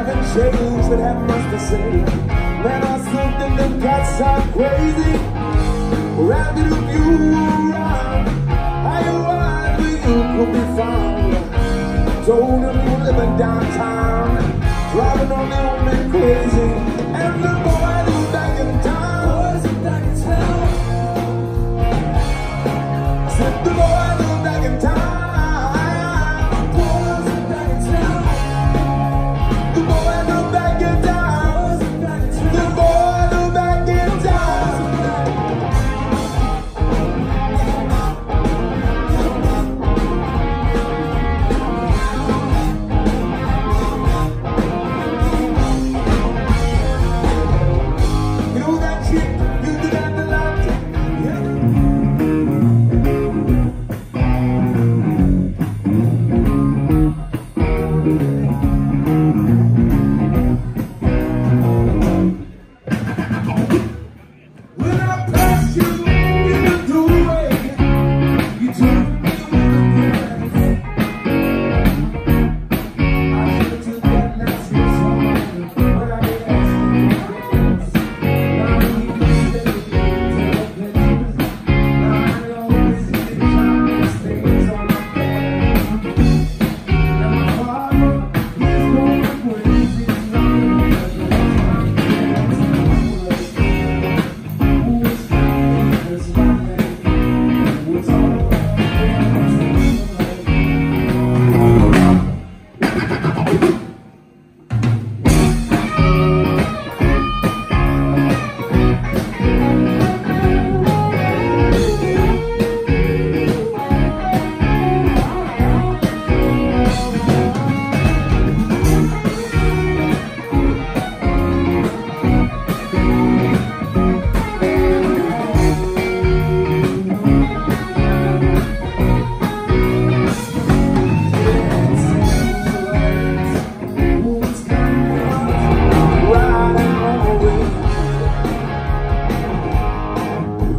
Having changed that have much to say Man, I still think the cats are crazy Rounded if you around I arrived where you could be found Told them you living downtown Driving on the woman crazy.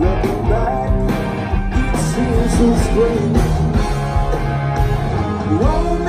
looking back, it seems so strange. One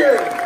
you.